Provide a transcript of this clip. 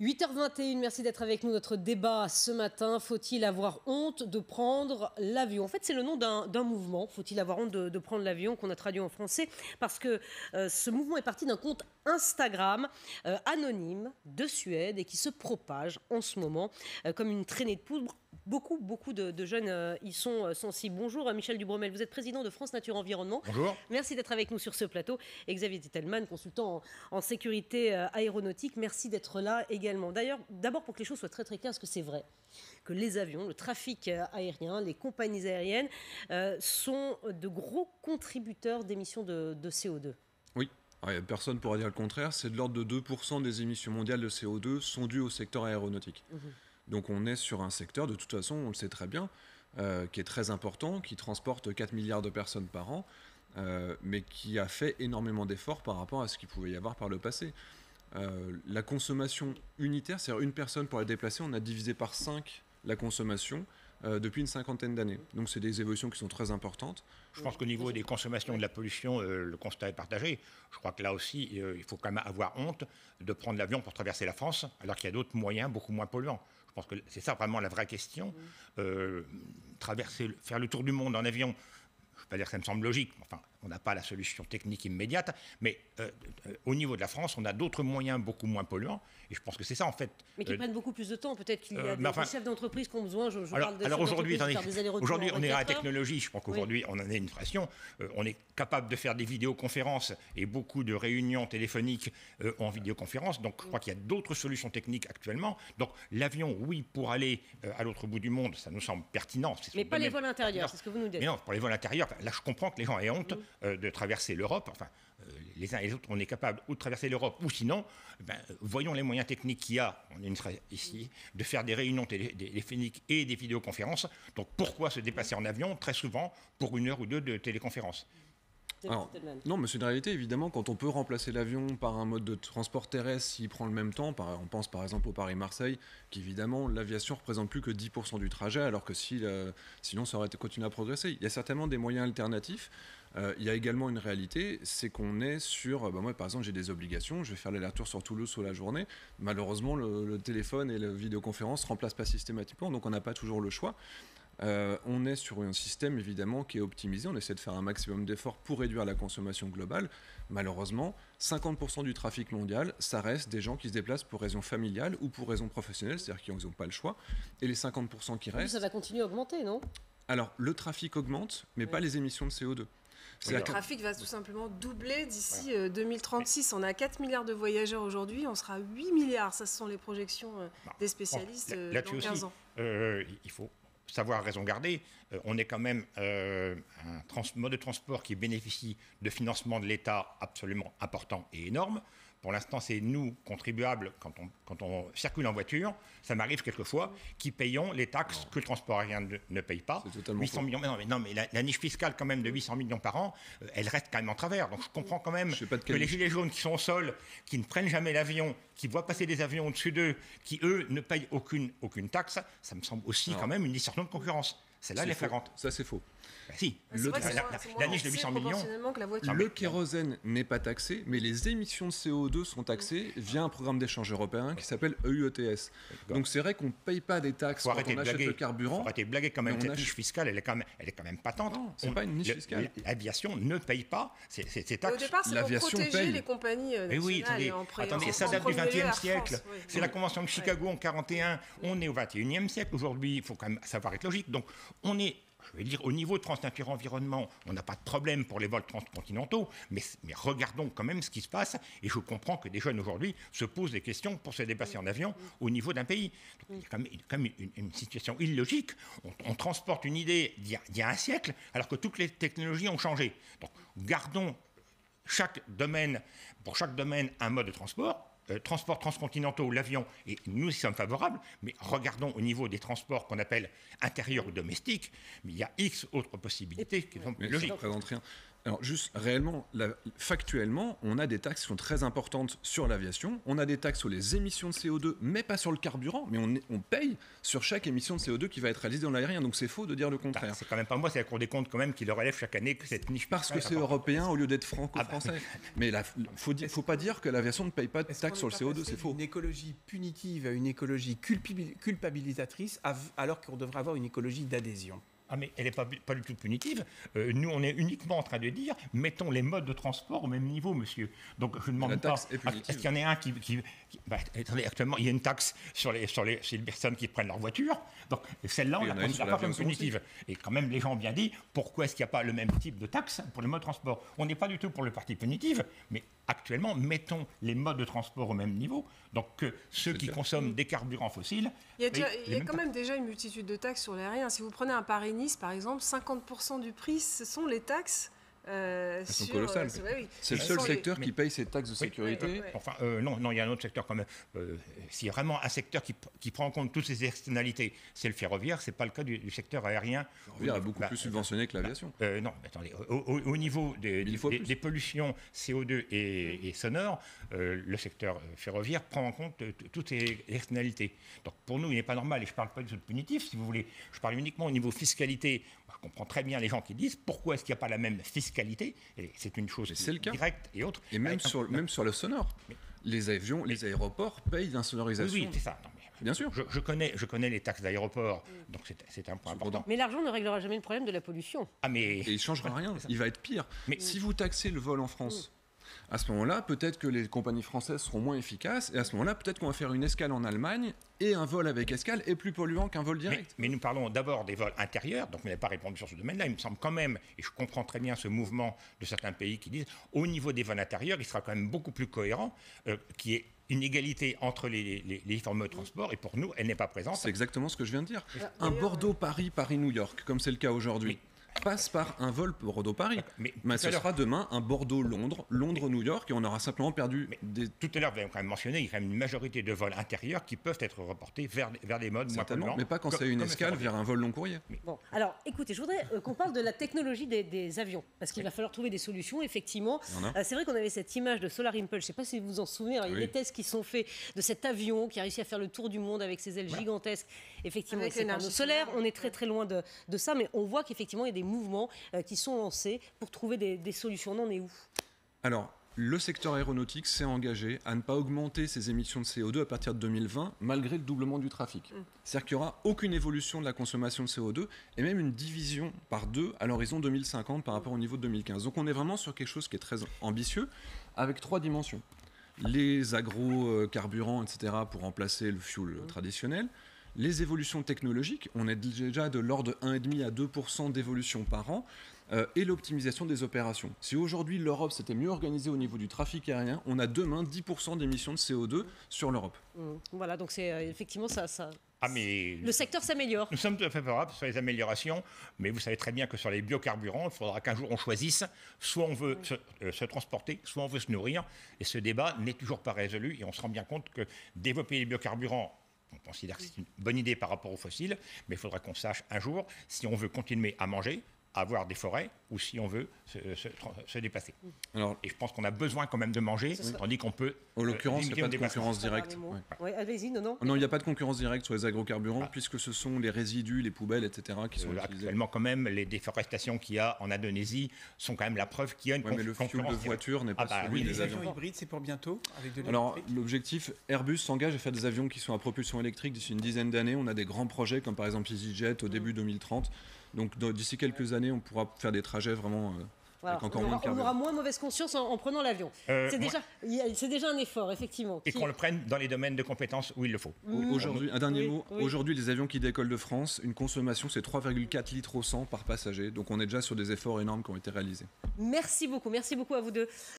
8h21, merci d'être avec nous. Notre débat ce matin, faut-il avoir honte de prendre l'avion? En fait, c'est le nom d'un mouvement, faut-il avoir honte de, prendre l'avion, qu'on a traduit en français, parce que euh, ce mouvement est parti d'un compte Instagram euh, anonyme de Suède et qui se propage en ce moment euh, comme une traînée de poudre beaucoup, beaucoup de, jeunes y sont sensibles. Bonjour Michel Dubromel, vous êtes président de France Nature Environnement. Bonjour. Merci d'être avec nous sur ce plateau. Et Xavier Titelman, consultant en, sécurité aéronautique, merci d'être là également. D'ailleurs, d'abord pour que les choses soient très très claires, est-ce que c'est vrai que les avions, le trafic aérien, les compagnies aériennes sont de gros contributeurs d'émissions de, CO2 Oui, personne ne pourra dire le contraire. C'est de l'ordre de 2% des émissions mondiales de CO2 sont dues au secteur aéronautique. Mmh. Donc on est sur un secteur, de toute façon, on le sait très bien, euh, qui est très important, qui transporte 4 milliards de personnes par an, euh, mais qui a fait énormément d'efforts par rapport à ce qu'il pouvait y avoir par le passé. Euh, la consommation unitaire, c'est-à-dire une personne pour la déplacer, on a divisé par 5 la consommation depuis une cinquantaine d'années. Donc c'est des évolutions qui sont très importantes. Je pense qu'au niveau des consommations de la pollution, le constat est partagé. Je crois que là aussi, il faut quand même avoir honte de prendre l'avion pour traverser la France, alors qu'il y a d'autres moyens beaucoup moins polluants. Je pense que c'est ça vraiment la vraie question. Euh, traverser, faire le tour du monde en avion, je ne vais pas dire que ça me semble logique, enfin, on n'a pas la solution technique immédiate, mais euh, euh, au niveau de la France, on a d'autres moyens beaucoup moins polluants, et je pense que c'est ça en fait. Mais qui euh, prennent beaucoup plus de temps, peut-être qu'il y a des, chefs d'entreprise qui ont besoin, je, alors, parle de alors aujourd'hui, aujourd'hui on est à la technologie, je crois qu'aujourd'hui on en a une pression, on est capable de faire des vidéoconférences et beaucoup de réunions téléphoniques en vidéoconférence, donc je crois qu'il y a d'autres solutions techniques actuellement, donc l'avion, oui, pour aller à l'autre bout du monde, ça nous semble pertinent. Mais pas les vols intérieurs, c'est ce que vous nous dites. Mais non, pour les vols intérieurs, là je comprends que les gens aient honte, euh, de traverser l'Europe. Enfin, euh, les uns et les autres, on est capable ou de traverser l'Europe, ou sinon, ben, voyons les moyens techniques qu'il y a, on est ici, de faire des réunions téléphoniques et des vidéoconférences. Donc pourquoi se déplacer en avion Très souvent pour une heure ou deux de téléconférence? Non, mais c'est une réalité, évidemment, quand on peut remplacer l'avion par un mode de transport terrestre s'il prend le même temps, on pense par exemple au Paris-Marseille, qu'évidemment l'aviation représente plus que 10% du trajet, alors que si, sinon ça aurait continué à progresser. Il y a certainement des moyens alternatifs. Euh, il y a également une réalité, c'est qu'on est sur. Bah, moi, par exemple, j'ai des obligations, je vais faire l'aller-retour sur Toulouse sur la journée. Malheureusement, le, le téléphone et la vidéoconférence ne remplacent pas systématiquement, donc on n'a pas toujours le choix. Euh, on est sur un système évidemment qui est optimisé, on essaie de faire un maximum d'efforts pour réduire la consommation globale. Malheureusement, 50% du trafic mondial, ça reste des gens qui se déplacent pour raisons familiales ou pour raisons professionnelles, c'est-à-dire qu'ils n'ont pas le choix. Et les 50% qui restent... Ça va continuer à augmenter, non? Alors, le trafic augmente, mais pas les émissions de CO2. Le trafic va tout simplement doubler d'ici 2036. Euh, on a 4 milliards de voyageurs aujourd'hui, on sera 8 milliards. Ça, ce sont les projections euh, des spécialistes dans 15 ans. il faut savoir raison garder, euh, on est quand même euh, un mode de transport qui bénéficie de financement de l'État absolument important et énorme. Pour l'instant, c'est nous, contribuables, quand on, quand on circule en voiture, ça m'arrive quelquefois, qui payons les taxes que le transport aérien ne, paye pas. 800 millions, mais non, mais, non, mais la, niche fiscale quand même de 800 millions par an, euh, elle reste quand même en travers. Donc je comprends quand même que les gilets jaunes qui sont au sol, qui ne prennent jamais l'avion, qui voient passer des avions au-dessus d'eux, qui eux ne payent aucune, aucune taxe, ça me semble aussi quand même une distorsion de concurrence. C'est là les flagrante. Ça c'est faux. Bah, si, le, la, niche de 800 millions. le kérosène n'est pas taxé, mais les émissions de CO2 sont taxées via un programme d'échange européen qui s'appelle EUETS. Donc c'est vrai qu'on ne paye pas des taxes quand on achète le carburant. Faut arrêter de blaguer quand même. Cette niche fiscale, elle est quand même, elle est quand même patente. Non, c'est pas une niche fiscale. L'aviation ne paye pas ces, taxes. Au départ, c'est pour protéger les compagnies euh, nationales. Mais oui, attendez, ça date du XXe siècle. C'est la Convention de Chicago en 41. On est au XXIe siècle aujourd'hui. Il faut quand même savoir être logique. Donc on est je vais dire, au niveau de France Nature Environnement, on n'a pas de problème pour les vols transcontinentaux, mais, regardons quand même ce qui se passe. Et je comprends que des jeunes aujourd'hui se posent des questions pour se déplacer en avion au niveau d'un pays. il y a quand même, une, situation illogique. On, transporte une idée d'il y, a un siècle, alors que toutes les technologies ont changé. Donc, gardons chaque domaine, pour chaque domaine, un mode de transport euh, transports transcontinentaux, l'avion, et nous y sommes favorables, mais regardons au niveau des transports qu'on appelle intérieurs ou domestiques, mais il y a X autres possibilités qui sont logiques. Ça représente rien. Alors juste réellement, factuellement, on a des taxes qui sont très importantes sur l'aviation, on a des taxes sur les émissions de CO2, mais pas sur le carburant, mais on, on paye sur chaque émission de CO2 qui va être réalisée dans l'aérien, donc c'est faux de dire le contraire. Bah, c'est quand même pas moi, c'est la Cour des comptes quand même qui le relève chaque année que cette niche. Parce que c'est européen au lieu d'être franco-français. Ah bah, mais il faut, faut pas dire que l'aviation ne paye pas de taxes sur le CO2, c'est faux. Une écologie punitive à une écologie culpabilisatrice alors qu'on devrait avoir une écologie d'adhésion? Ah mais elle n'est pas, pas, du tout punitive. Euh, nous, on est uniquement en train de dire, mettons les modes de transport au même niveau, monsieur. Donc je ne demande pas, est-ce qu'il y en a un qui... qui, bah, attendez, actuellement, il y a une taxe sur les, sur les, sur les personnes qui prennent leur voiture. Donc celle-là, on ne la considère pas comme punitive. Et quand même, les gens ont bien dit, pourquoi est-ce qu'il n'y a pas le même type de taxe pour les modes de transport? On n'est pas du tout pour le parti punitif, mais actuellement, mettons les modes de transport au même niveau. Donc que ceux qui consomment des carburants fossiles... Il y a, quand même déjà une multitude de taxes sur l'aérien. Si vous prenez un Paris-Nice, par exemple, 50% du prix, ce sont les taxes euh. Euh, c'est le seul secteur qui paye ses taxes de sécurité. Enfin, euh, non, non, il y a un autre secteur quand même. S'il y a vraiment un secteur qui, qui, prend en compte toutes ces externalités, c'est le ferroviaire. C'est pas le cas du, secteur aérien. Le ferroviaire est beaucoup bah, plus subventionné que l'aviation. Bah, non, attendez. Au, niveau des, des, pollutions CO2 et, et sonores, le secteur ferroviaire prend en compte toutes ces externalités. Donc pour nous, il n'est pas normal. Et je ne parle pas du tout de punitif, si vous voulez. Je parle uniquement au niveau fiscalité je comprends très bien les gens qui disent pourquoi est-ce qu'il n'y a pas la même fiscalité c'est une chose directe et autre. Et même, sur, même sur le sonore. les avions, les aéroports payent l'insonorisation. Oui, c'est ça. bien sûr. Je, connais, je connais les taxes d'aéroport, donc c'est un point important. Mais l'argent ne réglera jamais le problème de la pollution. Ah mais... Et il ne changera rien, il va être pire. Mais si vous taxez le vol en France, à ce moment-là, peut-être que les compagnies françaises seront moins efficaces, et à ce moment-là, peut-être qu'on va faire une escale en Allemagne, et un vol avec escale est plus polluant qu'un vol direct. Mais, nous parlons d'abord des vols intérieurs, donc vous n'avez pas répondu sur ce domaine-là. Il me semble quand même, et je comprends très bien ce mouvement de certains pays qui disent, au niveau des vols intérieurs, il sera quand même beaucoup plus cohérent, euh, qui est une égalité entre les, les, les formes de transport, et pour nous, elle n'est pas présente. C'est exactement ce que je viens de dire. Un Bordeaux-Paris, Paris-New York, comme c'est le cas aujourd'hui passe par un vol Bordeaux-Paris. Mais, ce sera demain un Bordeaux-Londres, Londres-New York, et on aura simplement perdu des... Tout à l'heure, vous avez quand même mentionné, il y a une majorité de vols intérieurs qui peuvent être reportés vers, vers des modes moins polluants. mais pas quand c'est une escale vers un vol long courrier. Bon, alors écoutez, je voudrais euh, qu'on parle de la technologie des, avions, parce qu'il va falloir trouver des solutions, effectivement. Euh, c'est vrai qu'on avait cette image de Solar Impulse, je ne sais pas si vous vous en souvenez, il y a des tests qui sont faits de cet avion qui a réussi à faire le tour du monde avec ses ailes gigantesques, effectivement, avec ses panneaux solaires. On est très très loin de, de ça, mais on voit qu'effectivement, il y a des mouvements euh, qui sont lancés pour trouver des, solutions. On en est où? Alors, le secteur aéronautique s'est engagé à ne pas augmenter ses émissions de CO2 à partir de 2020, malgré le doublement du trafic. Mm. C'est-à-dire qu'il n'y aura aucune évolution de la consommation de CO2 et même une division par deux à l'horizon 2050 par rapport au niveau de 2015. Donc on est vraiment sur quelque chose qui est très ambitieux, avec trois dimensions. Les agrocarburants, etc., pour remplacer le fuel mm. traditionnel, les évolutions technologiques, on est déjà de l'ordre de 1,5 à 2% d'évolution par an, euh, et l'optimisation des opérations. Si aujourd'hui l'Europe s'était mieux organisée au niveau du trafic aérien, on a demain 10% d'émissions de CO2 sur l'Europe. Mmh. Voilà, donc c'est euh, effectivement ça. ça ah, mais le secteur s'améliore. Nous sommes tout à fait favorables sur les améliorations, mais vous savez très bien que sur les biocarburants, il faudra qu'un jour on choisisse. Soit on veut se, euh, se, transporter, soit on veut se nourrir. Et ce débat n'est toujours pas résolu. Et on se rend bien compte que développer les biocarburants on considère que c'est une bonne idée par rapport aux fossiles, mais il faudra qu'on sache un jour si on veut continuer à manger, avoir des forêts ou si on veut se, se, déplacer. Alors, et je pense qu'on a besoin quand même de manger, tandis qu'on peut. En euh, l'occurrence, il n'y a pas de concurrence directe. allez-y, non, non. Non, il n'y a pas de concurrence directe sur les agrocarburants, ah. puisque ce sont les résidus, les poubelles, etc. qui sont euh. Actuellement, quand même, les déforestations qu'il y a en Indonésie sont quand même la preuve qu'il y a une concurrence. mais le fuel de voiture n'est pas ah bah, celui des avions. hybrides, c'est pour bientôt avec Alors, l'objectif, Airbus s'engage à faire des avions qui sont à propulsion électrique d'ici une dizaine d'années. On a des grands projets, comme par exemple EasyJet au début 2030. Donc d'ici quelques années, on pourra faire des trajets vraiment euh, on, aura, moins mauvaise conscience en, prenant l'avion. Euh, c'est déjà, déjà, un effort, effectivement. Et qu'on le prenne dans les domaines de compétences où il le faut. Aujourd'hui, un dernier mot. Aujourd'hui, les avions qui décollent de France, une consommation, c'est 3,4 litres au 100 par passager. Donc on est déjà sur des efforts énormes qui ont été réalisés. Merci beaucoup. Merci beaucoup à vous deux.